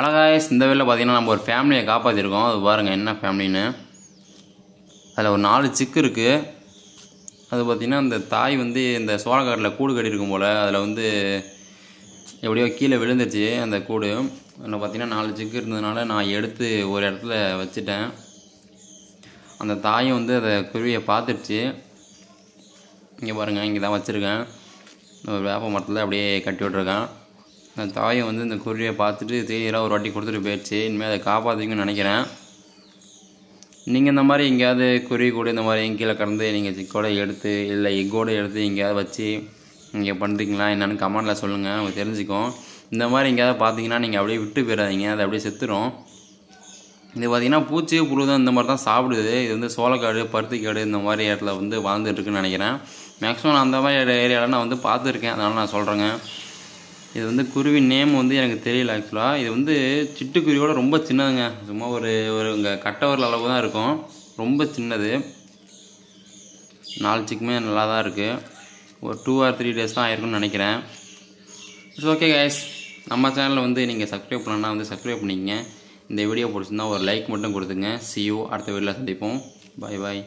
அழகாயஸ் இந்த வேலை பார்த்தீங்கன்னா நம்ம ஒரு ஃபேமிலியை காப்பாற்றிருக்கோம் அது பாருங்கள் என்ன ஃபேமிலின்னு அதில் ஒரு நாலு சிக்கு இருக்குது அது பார்த்திங்கன்னா அந்த தாய் வந்து இந்த சோளக்காட்டில் கூடு கட்டியிருக்கும் போல். அதில் வந்து எப்படியோ கீழே விழுந்துருச்சு அந்த கூடு. அதில் பார்த்திங்கன்னா நாலு சிக்கு இருந்ததுனால நான் எடுத்து ஒரு இடத்துல வச்சுட்டேன். அந்த தாயும் வந்து அதை குருவியை பார்த்துருச்சு. இங்கே பாருங்கள் இங்கே தான் வச்சுருக்கேன். ஒரு வேப்ப மரத்தில் அப்படியே கட்டி விட்ருக்கேன் அந்த தாயும் வந்து இந்த குருவியை பார்த்துட்டு தீராக ஒரு வாட்டி கொடுத்துட்டு போயிடுச்சு. இனிமேல் அதை காப்பாற்றுவீங்கன்னு நினைக்கிறேன். நீங்கள் இந்த மாதிரி எங்கேயாவது குருவி கூட இந்த மாதிரி கீழே கடந்து நீங்கள் சிக்கோட எடுத்து இல்லை எக்கோட எடுத்து எங்கேயாவது வச்சு நீங்கள் பண்ணுறீங்களா என்னென்னு கமெண்டில் சொல்லுங்கள் நமக்கு தெரிஞ்சுக்கும் இந்த மாதிரி எங்கேயாவது பார்த்தீங்கன்னா நீங்கள் அப்படியே விட்டு போயிடாதீங்க. அது அப்படியே செத்துரும். இது பார்த்திங்கன்னா பூச்சி புழுதான் இந்த மாதிரி தான் சாப்பிடுது. இது வந்து சோளக்காடு பருத்திக்காடு இந்த மாதிரி இடத்துல வந்து வாழ்ந்துட்டுருக்குன்னு நினைக்கிறேன். மேக்ஸிமம் நான் அந்த மாதிரி ஏரியாவில் நான் வந்து பார்த்துருக்கேன். அதனால் நான் சொல்கிறேங்க இது வந்து குருவி நேம் வந்து எனக்கு தெரியல ஆக்சுவலாக இது வந்து சிட்டுக்குருவியோட ரொம்ப சின்னதுங்க. சும்மா ஒரு ஒரு இங்கே கட்டவரில் அளவு தான் இருக்கும். ரொம்ப சின்னது. நாலு சிக்குமே நல்லா தான் இருக்குது ஒரு டூ ஆர் த்ரீ டேஸ் தான் ஆயிருக்கும்னு நினைக்கிறேன். இட்ஸ் ஓகே கைஸ் நம்ம சேனலில் வந்து நீங்கள் சப்ஸ்கிரைப் பண்ணலன்னா வந்து சப்ஸ்கிரைப் பண்ணிக்கங்க. இந்த வீடியோ பிடிச்சிருந்தா ஒரு லைக் மட்டும் கொடுத்துங்க. சியூ அடுத்த வீடியோவில் சந்திப்போம். பாய் பாய்